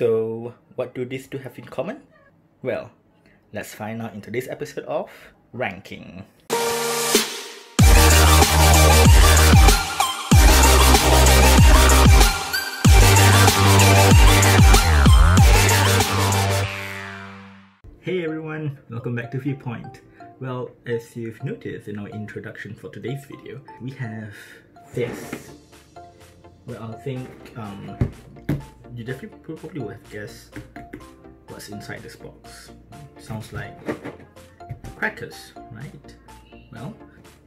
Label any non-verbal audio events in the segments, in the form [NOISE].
So, what do these two have in common? Well, let's find out in today's episode of Ranking. Hey everyone, welcome back to Viewpoint. Well, as you've noticed in our introduction for today's video, we have this. Well, I think um, you definitely probably would have guessed what's inside this box. Sounds like crackers, right? Well,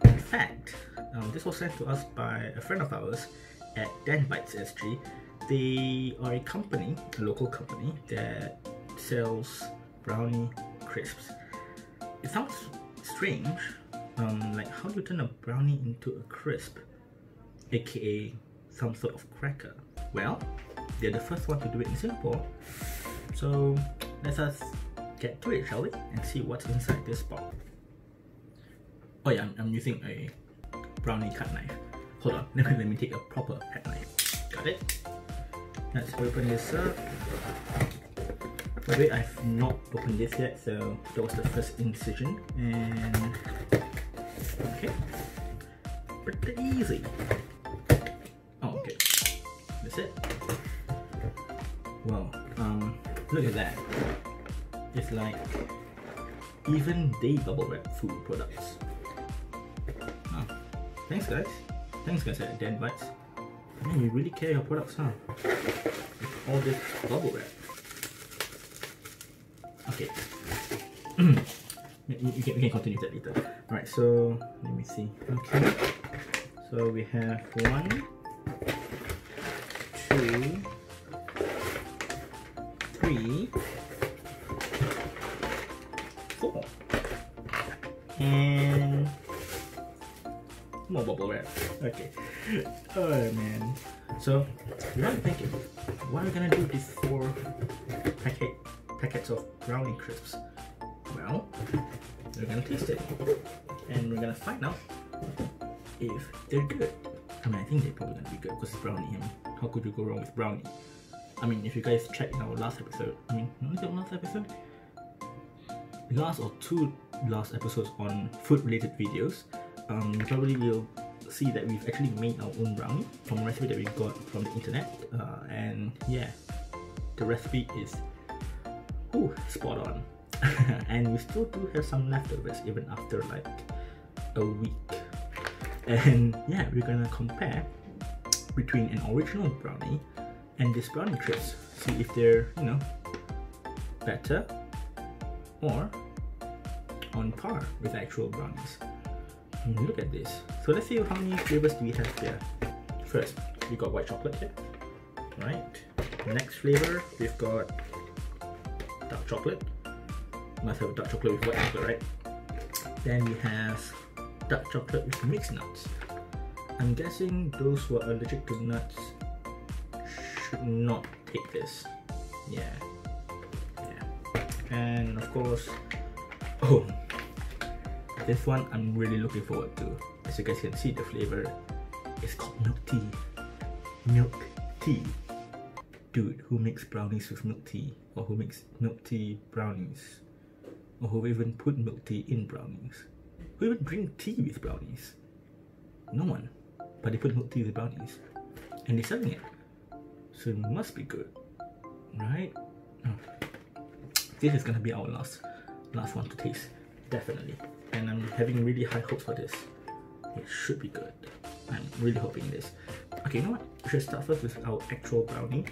in fact, um, this was sent to us by a friend of ours at Dan Bites SG. They are a company, a local company that sells brownie crisps. It sounds strange, um, like how do you turn a brownie into a crisp, aka some sort of cracker? Well, they're the first one to do it in Singapore. So let us get to it, shall we? And see what's inside this box. Oh yeah, I'm, I'm using a brownie cut knife. Hold on, [LAUGHS] let me, let me take a proper cut knife. Got it? Let's open this up. By the way, I've not opened this yet, so that was the first incision. And okay, pretty easy. Oh, okay, that's it. Wow, um, look at that. It's like even they bubble wrap food products. Oh, thanks guys. Thanks guys at Dan Bites. Man, you really care your products, huh? All this bubble wrap. Okay. you, [CLEARS THROAT] you, can, you can continue that later. Alright, so let me see. Okay. So we have one, two, bubble wrap. Okay. Oh man. So you're not thinking, what are we gonna do with these four packet packets of brownie crisps? Well, we're gonna taste it, and we're gonna find out if they're good. I mean, I think they're probably gonna be good because it's brownie. I mean, how could you go wrong with brownie? I mean, if you guys checked in our last episode, I mean, was it last episode? Last or two last episodes on food-related videos, um, probably will see that we've actually made our own brownie from a recipe that we got from the internet. Uh, and yeah, the recipe is ooh, spot on. [LAUGHS] and we still do have some leftovers even after like a week. And yeah, we're gonna compare between an original brownie and this brownie crisp. See if they're, you know, better or on par with actual brownies. Look at this. So let's see how many flavors do we have here. First, we got white chocolate here. Right. Next flavor, we've got dark chocolate. Must have dark chocolate with white chocolate, right? Then we have dark chocolate with mixed nuts. I'm guessing those who are allergic to nuts should not take this. Yeah. Yeah. And of course, oh, this one I'm really looking forward to. As you guys can see, the flavor is called milk tea. Milk tea. Dude, who makes brownies with milk tea? Or who makes milk tea brownies? Or who even put milk tea in brownies? Who even drink tea with brownies? No one. But they put milk tea with brownies. And they're selling it. So it must be good. Right? Oh. This is gonna be our last last one to taste. Definitely. And I'm having really high hopes for this. It should be good. I'm really hoping this. Okay, you know what? We should start first with our actual brownie.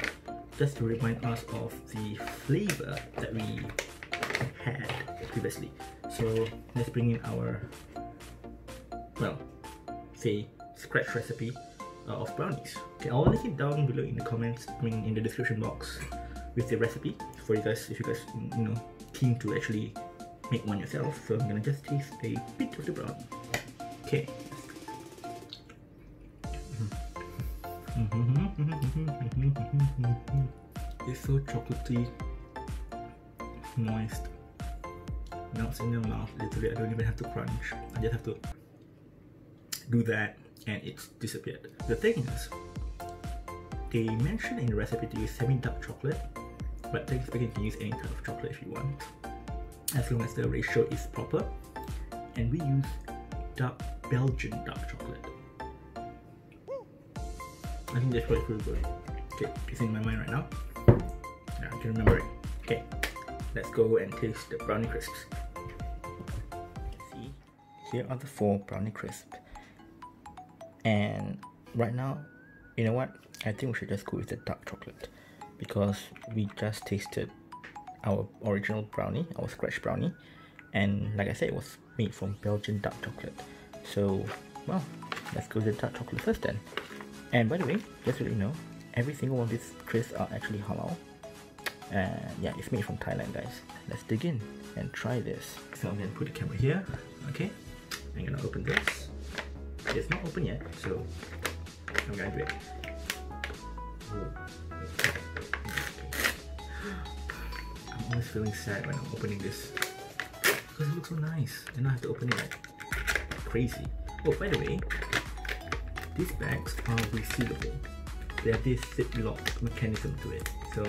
Just to remind us of the flavor that we had previously. So let's bring in our, well, say scratch recipe uh, of brownies. Okay, I'll link it down below in the comments, I mean in the description box with the recipe for you guys if you guys, you know, keen to actually make one yourself. So I'm gonna just taste a bit of the brownie. Okay. Mm-hmm. It's so chocolatey, moist, melts in your mouth. Literally, I don't even have to crunch. I just have to do that and it's disappeared. The thing is, they mentioned in the recipe to use semi-dark chocolate but technically you can use any type of chocolate if you want, as long as the ratio is proper. And we use dark Belgian dark chocolate. I think that's quite really good. Okay, it's in my mind right now. Now I can remember it. Okay, let's go and taste the brownie crisps. See, here are the four brownie crisps. And right now, you know what? I think we should just go with the dark chocolate because we just tasted our original brownie, our scratch brownie, and like I said, it was made from Belgian dark chocolate. So, well, let's go with the dark chocolate first then. And by the way, just let you know, every single one of these crisps are actually halal. And yeah, it's made from Thailand, guys. Let's dig in and try this. So I'm gonna put the camera here. Okay, I'm gonna open this. It's not open yet, so I'm gonna do it. I'm always feeling sad when I'm opening this because it looks so nice and I have to open it like crazy. Oh, by the way, these bags are resealable. They have this ziplock mechanism to it. So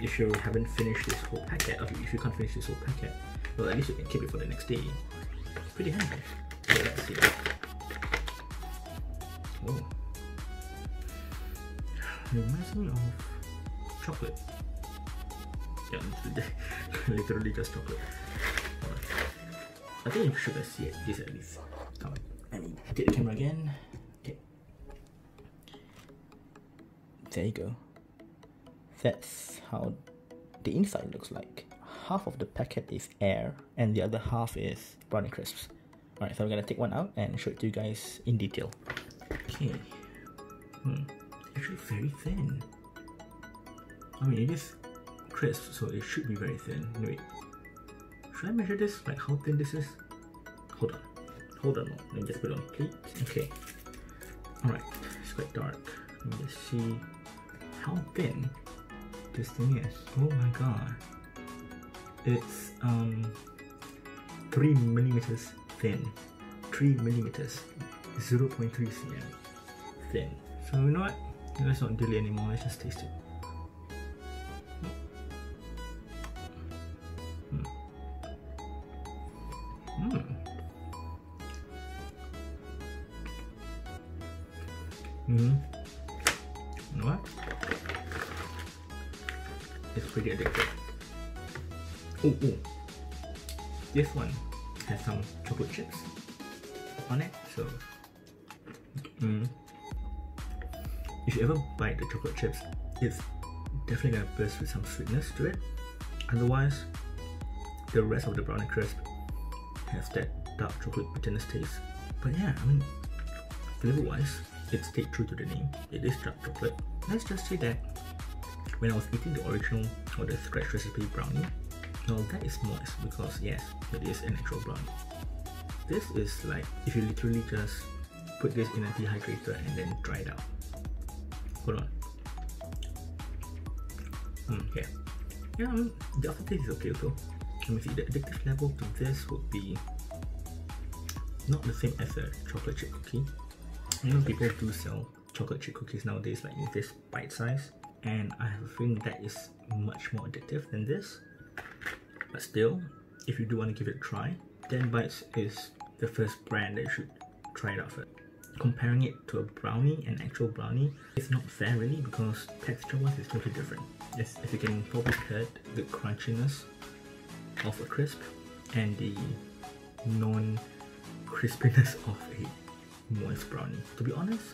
if you haven't finished this whole packet, or if you can't finish this whole packet, well at least you can keep it for the next day. Pretty handy. So let's see. Oh. Reminds me of chocolate. Yeah, [LAUGHS] literally just chocolate. I think you should see it, this at least. Come on. Let me get the camera again. Okay. There you go. That's how the inside looks like. Half of the packet is air and the other half is brownie crisps. Alright, so I'm gonna take one out and show it to you guys in detail. Okay. Hmm. Actually very thin. I mean it is crisp, so it should be very thin. Wait. Should I measure this? Like how thin this is? Hold on. Hold on. Let me just put it on plate. Okay. Alright. It's quite dark. Let me just see how thin this thing is. Oh my god. It's um three millimeters thin. Three millimeters. 0.3 cm thin. So you know what? Let's not delay anymore, let's just taste it. Sweetness to it. Otherwise, the rest of the brownie crisp has that dark chocolate bitterness taste. But yeah, I mean, flavor wise, it stayed true to the name. It is dark chocolate. Let's just say that when I was eating the original or the scratch recipe brownie, well, that is moist because yes, it is an actual brownie. This is like if you literally just put this in a dehydrator and then dry it out. Hold on. Mm, yeah. Yeah, I mean, the aftertaste is okay though. Let me see, the addictive level to this would be not the same as a chocolate chip cookie. You know, people do sell chocolate chip cookies nowadays, like in this bite size, and I have a feeling that is much more addictive than this. But still, if you do want to give it a try, Dan Bites is the first brand that you should try it out first. Comparing it to a brownie, an actual brownie, it's not fair really because texture-wise it's totally different. As, as you can probably heard, the crunchiness of a crisp and the non-crispiness [LAUGHS] of a moist brownie. To be honest,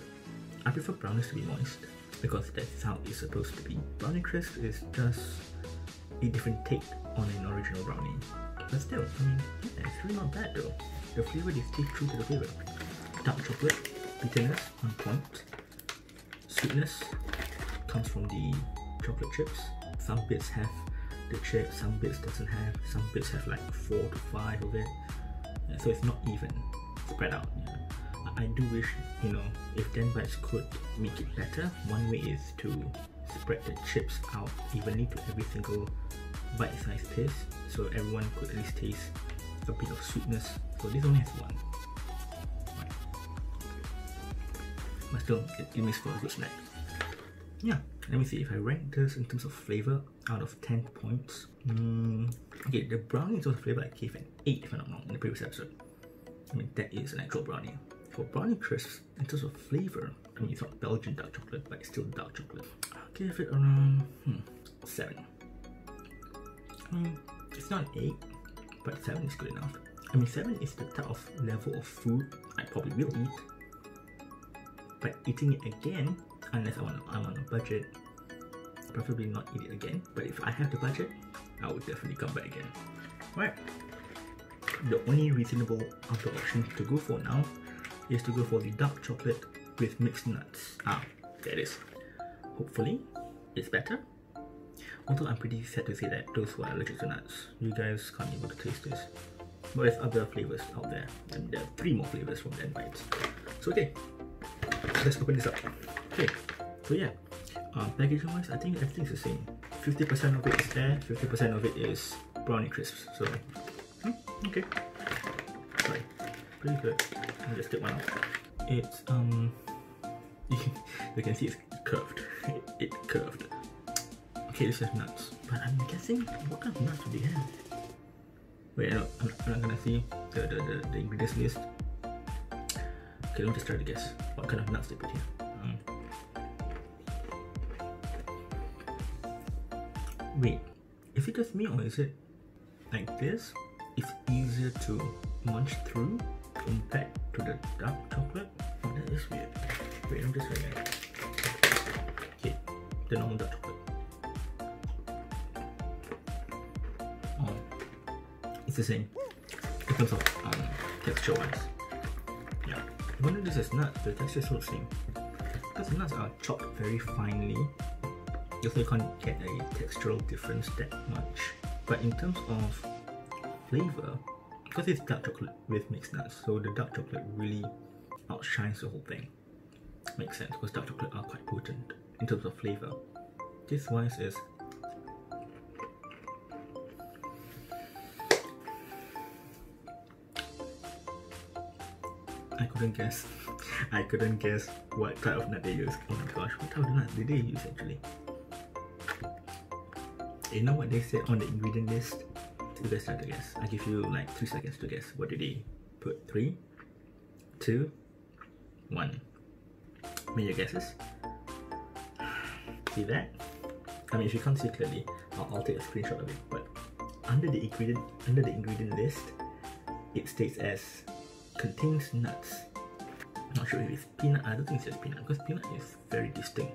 I prefer brownies to be moist because that's how it's supposed to be. Brownie crisp is just a different take on an original brownie. But still, I mean, yeah, it's really not bad though. The flavor is still true to the flavor. Dark chocolate, bitterness on point, sweetness comes from the chocolate chips. Some bits have the chip, some bits doesn't have, some bits have like four to five of it. So it's not even spread out. I do wish, you know, if Dan Bites could make it better, one way is to spread the chips out evenly to every single bite-sized piece so everyone could at least taste a bit of sweetness. So this only has one. But still, it, it makes for a good snack. Yeah, let me see if I rank this in terms of flavor out of 10 points. Mm, okay, the brownie in terms of flavor I gave an 8 if I'm not wrong in the previous episode. I mean, that is an actual brownie. For brownie crisps, in terms of flavor, I mean, it's not Belgian dark chocolate, but it's still dark chocolate. I'll give it around hmm, 7. I mean, it's not 8, but 7 is good enough. I mean, 7 is the type of level of food I probably will eat. But eating it again, unless I want, I'm on a budget, preferably not eat it again. But if I have the budget, I would definitely come back again. Right. The only reasonable other option to go for now is to go for the dark chocolate with mixed nuts. Ah, there it is. Hopefully, it's better. Although I'm pretty sad to say that those who are allergic to nuts, you guys can't able to taste this. But there's other flavors out there, and there are three more flavors from Dan Bites. So okay, let's open this up. Okay, so yeah, uh, packaging wise, I think everything's the same. 50% of it is there, 50% of it is brownie crisps. So, hmm, okay. Sorry, pretty good. I'll just take one out. It's, um, [LAUGHS] you can see it's curved. [LAUGHS] it curved. Okay, this is nuts. But I'm guessing, what kind of nuts do they have? Wait, I'm, I'm not gonna see the, the, the, the ingredients list. Okay, let me just try to guess what kind of nuts they put here. Um, wait, is it just me or is it like this? It's easier to munch through compared to the dark chocolate? Oh, that is weird. Wait, I'm just trying it. Okay, the normal dark chocolate. Oh, it's the same in terms of um, texture wise. Though this is nuts, the texture is still the same. Because the nuts are chopped very finely, you also can't get a textural difference that much. But in terms of flavor, because it's dark chocolate with mixed nuts, so the dark chocolate really outshines the whole thing. Makes sense because dark chocolate are quite potent in terms of flavor. This one is I couldn't guess. I couldn't guess what type of nut they use. Oh my gosh, what type of nut did they use actually? You know what they said on the ingredient list? You guys try to guess. I give you like 3 seconds to guess. What did they put? Three, two, one. Make your guesses. See that? I mean, if you can't see clearly, I'll, I'll take a screenshot of it. But under the ingredient under the ingredient list, it states as contains nuts. Not sure if it's peanut. I don't think it's peanut because peanut is very distinct.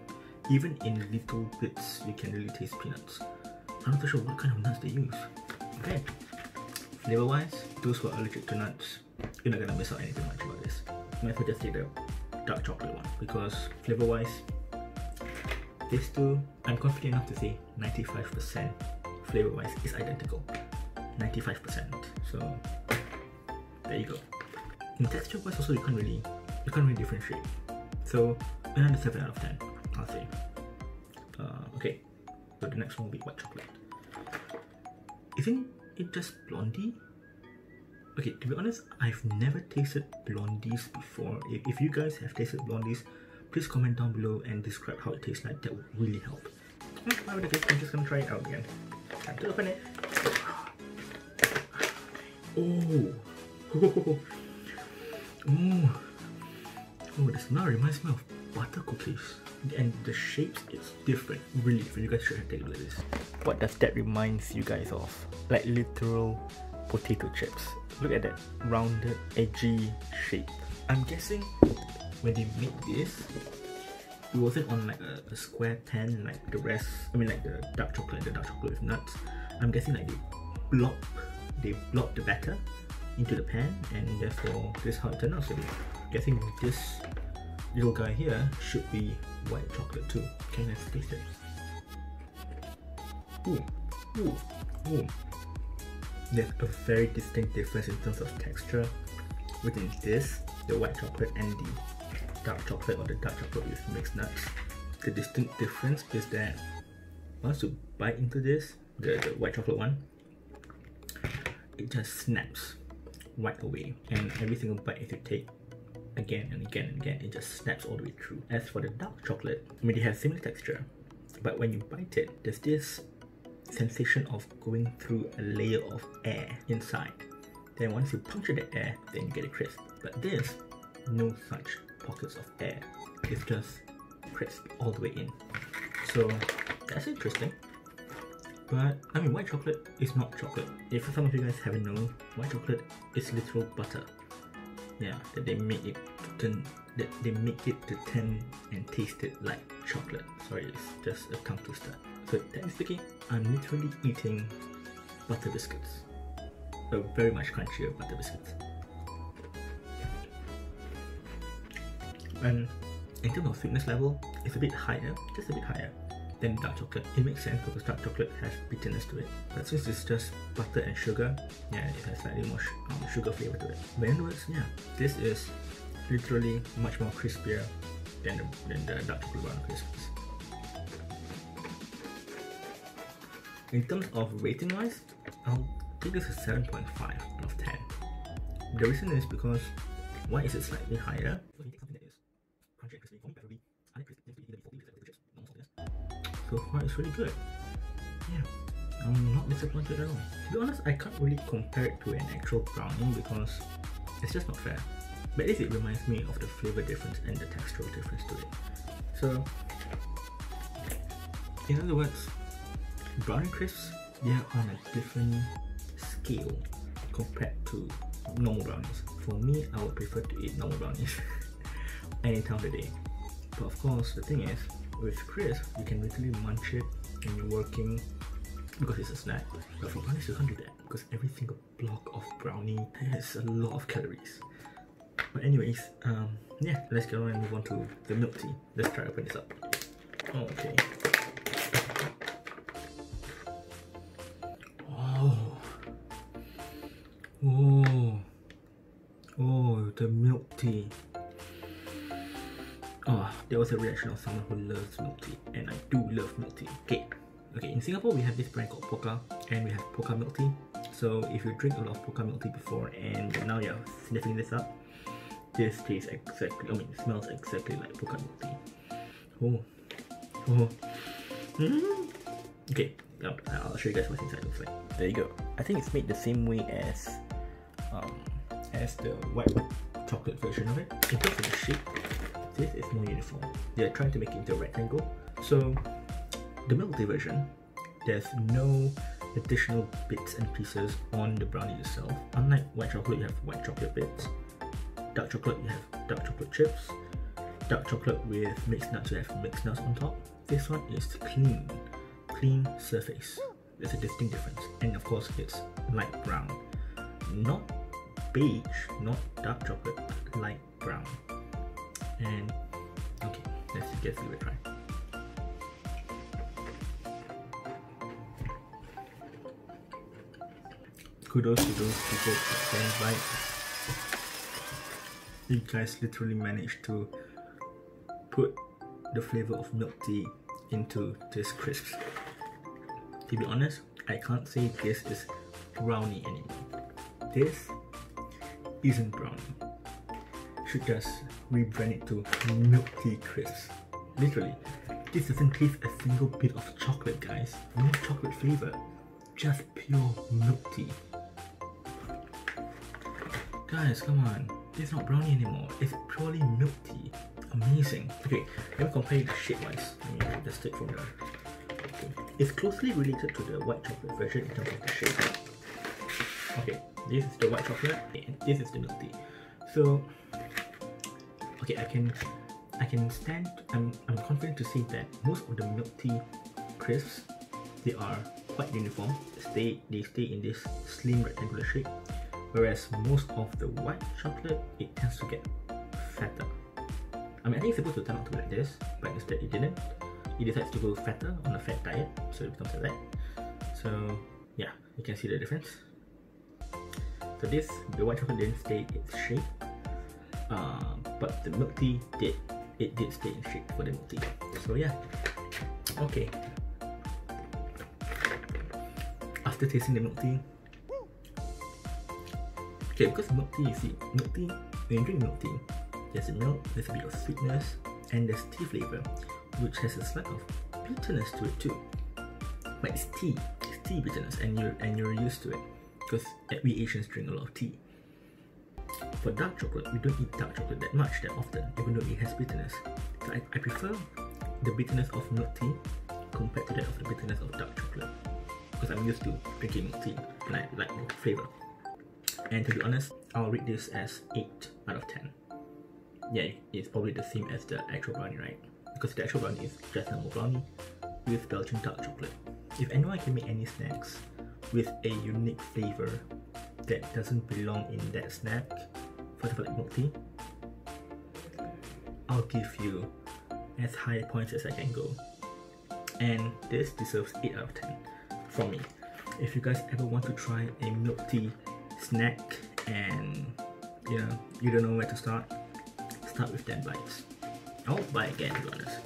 Even in little bits, you can really taste peanuts. I'm not sure what kind of nuts they use. Okay. Flavor wise, those who are allergic to nuts, you're not gonna miss out anything much about this. Might as well just take the dark chocolate one because flavor wise, these two, I'm confident enough to say 95% flavor wise is identical. 95%. So there you go. In texture wise also you can't really you can't really differentiate. So another 7 out of 10, I'll say. Uh, okay, so the next one will be white chocolate. Isn't it just blondie? Okay, to be honest, I've never tasted blondies before. If, if you guys have tasted blondies, please comment down below and describe how it tastes like. That would really help. I'm just gonna try it out again. Time to open it. Oh, [LAUGHS] oh, oh, oh! The smell reminds me of butter cookies, and the shapes is different. Really different. You guys should take a look at this. What does that reminds you guys of? Like literal potato chips. Look at that rounded, edgy shape. I'm guessing when they made this, it wasn't on like a, a, square pan like the rest. I mean like the dark chocolate, the dark chocolate with nuts. I'm guessing like they block, they block the batter into the pan, and therefore this is how it turned out. So guessing this little guy here should be white chocolate too. Okay, let's taste it. Ooh, ooh, ooh. There's a very distinct difference in terms of texture within this, the white chocolate and the dark chocolate or the dark chocolate with mixed nuts. The distinct difference is that once you bite into this, the, the white chocolate one, it just snaps right away. And every single bite if you take again and again and again, it just snaps all the way through. As for the dark chocolate, I mean they have similar texture, but when you bite it, there's this sensation of going through a layer of air inside. Then once you puncture the air, then you get a crisp. But this, no such pockets of air. It's just crisp all the way in. So that's interesting. But I mean, white chocolate is not chocolate. If some of you guys haven't known, white chocolate is literal butter. Yeah, that they make it to turn, that they make it to turn and taste it like chocolate. Sorry, it's just a tongue twister. So technically speaking, I'm literally eating butter biscuits. A very much crunchier butter biscuits. And in terms of sweetness level, it's a bit higher, just a bit higher than dark chocolate. It makes sense because dark chocolate has bitterness to it. But since it's just butter and sugar, yeah, it has slightly more um, sugar flavor to it. But words, yeah, this is literally much more crispier than the, than the dark chocolate brown crisps. In terms of rating wise, I'll give this a 7.5 out of 10. The reason is because why is it slightly higher? So far it's really good. Yeah, I'm not disappointed at all. To be honest, I can't really compare it to an actual brownie because it's just not fair. But at least it reminds me of the flavor difference and the textural difference to it. So, in other words, brownie crisps, they are on a different scale compared to normal brownies. For me, I would prefer to eat normal brownies [LAUGHS] any time of the day. But of course, the thing is, with crisp, you can literally munch it when you're working because it's a snack. But for brownies, you can't do that because every single block of brownie has a lot of calories. But anyways, um, yeah, let's go and move on to the milk tea. Let's try open this up. Okay. Was a reaction of someone who loves milk tea, and I do love milk tea. Okay, okay. In Singapore, we have this brand called Pokka, and we have Pokka milk tea. So if you drink a lot of Pokka milk tea before, and now you're sniffing this up, this tastes exactly. I mean, smells exactly like Pokka milk tea. Oh, oh. Mm. Okay, I'll show you guys what inside looks like. There you go. I think it's made the same way as um, as the white chocolate version of it. In terms the shape, this is more uniform. They're trying to make it into a rectangle. So the tea version, there's no additional bits and pieces on the brownie itself. Unlike white chocolate, you have white chocolate bits. Dark chocolate, you have dark chocolate chips. Dark chocolate with mixed nuts, you have mixed nuts on top. This one is clean, clean surface. There's a distinct difference. And of course, it's light brown. Not beige, not dark chocolate, light brown. And okay, let's give it a try. Kudos to those people can right. You guys literally managed to put the flavor of milk tea into this crisps. To be honest, I can't say this is brownie anymore. This isn't brownie. Should just rebrand it to milk tea crisps. Literally, this doesn't taste a single bit of chocolate, guys. No chocolate flavor, just pure milk tea. Guys, come on. It's not brownie anymore. It's purely milk tea. Amazing. Okay, let me compare the shape-wise. Let me just take from the... Okay. It's closely related to the white chocolate version in terms of the shape. Okay, this is the white chocolate and this is the milk tea. So, okay, I can I can stand, I'm, I'm confident to say that most of the milk tea crisps, they are quite uniform. They, they stay in this slim rectangular shape whereas most of the white chocolate it tends to get fatter. I mean I think it's supposed to turn out to be like this, but instead it didn't. It decides to go fatter on a fat diet, so it becomes like that. So yeah, you can see the difference. So this, the white chocolate didn't stay its shape, uh, but the milk tea did. It did stay in shape for the milk tea. So yeah, okay. After tasting the milk tea, Okay, because milk tea, you see, milk tea, when you drink milk tea, there's a milk, there's a bit of sweetness, and there's tea flavor, which has a slight of bitterness to it too. But it's tea. It's tea bitterness and you're and you're used to it. Because we Asians drink a lot of tea. For dark chocolate, we don't eat dark chocolate that much that often, even though it has bitterness. So I, I prefer the bitterness of milk tea compared to that of the bitterness of dark chocolate. Because I'm used to drinking milk tea and I like the flavor. And to be honest, I'll rate this as 8 out of 10. Yeah, it's probably the same as the actual brownie, right? Because the actual brownie is just normal brownie with Belgian dark chocolate. If anyone can make any snacks with a unique flavor that doesn't belong in that snack, for like milk tea, I'll give you as high points as I can go. And this deserves 8 out of 10 from me. If you guys ever want to try a milk tea snack and you know you don't know where to start, start with Dan Bites. I won't buy again to be honest.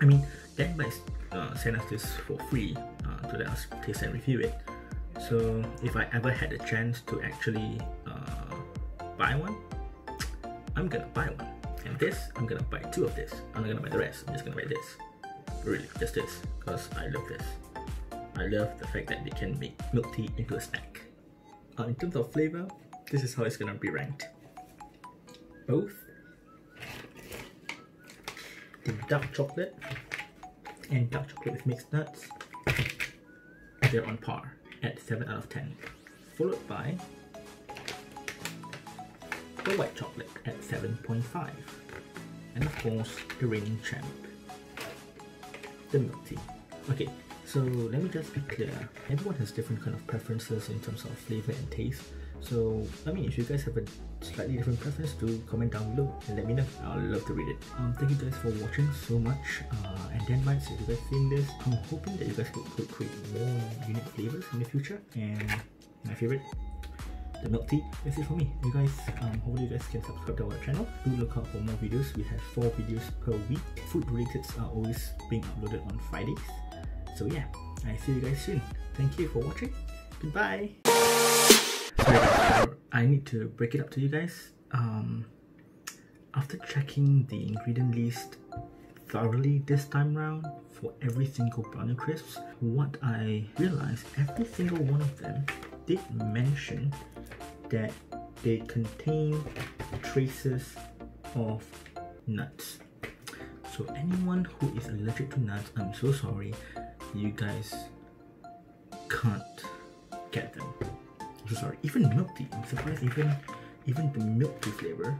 I mean Dan Bites uh, sent us this for free uh, to let us taste and review it. So if I ever had a chance to actually buy one, I'm gonna buy one. And this, I'm gonna buy two of this. I'm not gonna buy the rest, I'm just gonna buy this. Really, just this, because I love this. I love the fact that they can make milk tea into a snack. Uh, in terms of flavor, this is how it's gonna be ranked. Both the dark chocolate and dark chocolate with mixed nuts, they're on par at 7 out of 10. Followed by the white chocolate at 7.5. And of course, the reigning champ, the milk tea. Okay, so let me just be clear. Everyone has different kind of preferences in terms of flavor and taste. So, I mean, if you guys have a slightly different preference, do comment down below and let me know. I'll love to read it. Um, thank you guys for watching so much. Uh, and then, if you guys seen this, I'm hoping that you guys could, could create more unique flavors in the future. And my favorite, the milk tea. That's it for me. You guys, um, hopefully you guys can subscribe to our channel. Do look out for more videos. We have four videos per week. Food related are always being uploaded on Fridays. So yeah, I see you guys soon. Thank you for watching. Goodbye. Sorry, I need to break it up to you guys. Um, after checking the ingredient list thoroughly this time round for every single brownie crisps, what I realized every single one of them did mention that they contain traces of nuts. So anyone who is allergic to nuts, I'm so sorry, you guys can't get them. I'm so sorry. Even milk tea, I'm surprised even even the milk tea flavor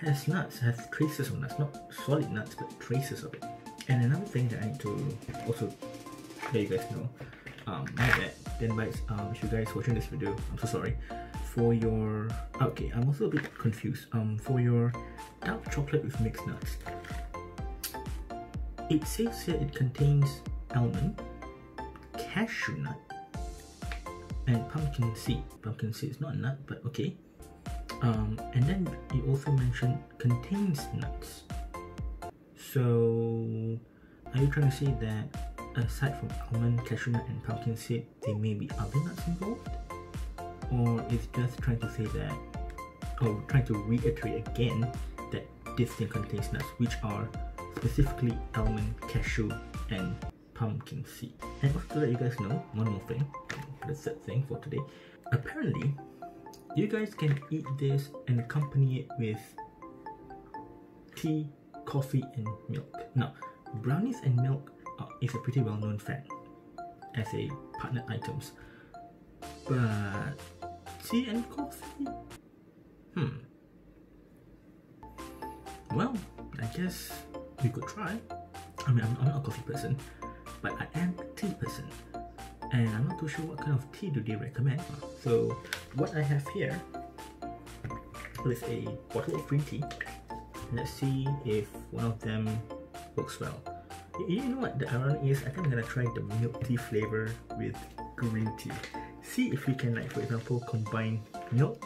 has nuts, has traces of nuts, not solid nuts, but traces of it. And another thing that I need to also let you guys know, um, my Dan Bites, um, if you guys watching this video, I'm so sorry. For your, okay, I'm also a bit confused. Um, for your dark chocolate with mixed nuts, it says here it contains almond, cashew nut, and pumpkin seed. Pumpkin seed is not a nut, but okay. Um, and then it also mentioned contains nuts. So, are you trying to say that aside from almond, cashew nut, and pumpkin seed, there may be other nuts involved? Or is just trying to say that, or trying to reiterate again that this thing contains nuts, which are specifically almond, cashew, and pumpkin seed. And also to let you guys know, one more thing, the third thing for today. Apparently, you guys can eat this and accompany it with tea, coffee, and milk. Now, brownies and milk is a pretty well-known fact as a partner items. But tea and coffee? Hmm. Well, I guess we could try. I mean, I'm, I'm not a coffee person, but I am a tea person. And I'm not too sure what kind of tea do they recommend. So what I have here is a bottle of green tea. Let's see if one of them works well. You know what the irony is? I think I'm gonna try the milk tea flavor with green tea. See if we can like for example combine milk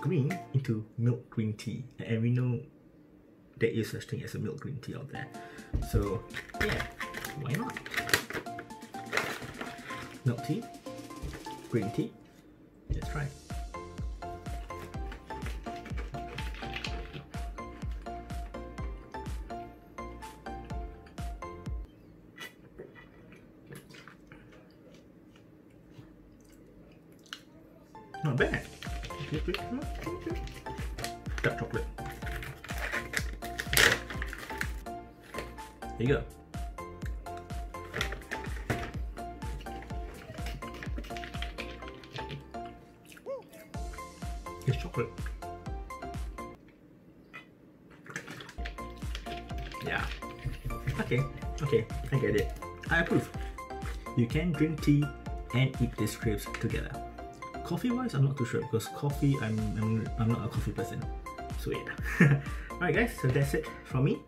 green into milk green tea. And we know there is such thing as a milk green tea out there. So yeah, why not? Milk tea, green tea. Let's try. Not bad. Dark chocolate. There you go. It's chocolate. Yeah. Okay, okay, I get it. I approve. You can drink tea and eat these grapes together. Coffee wise, I'm not too sure because coffee, I'm, I'm, I'm not a coffee person. So yeah. [LAUGHS] Alright guys, so that's it from me.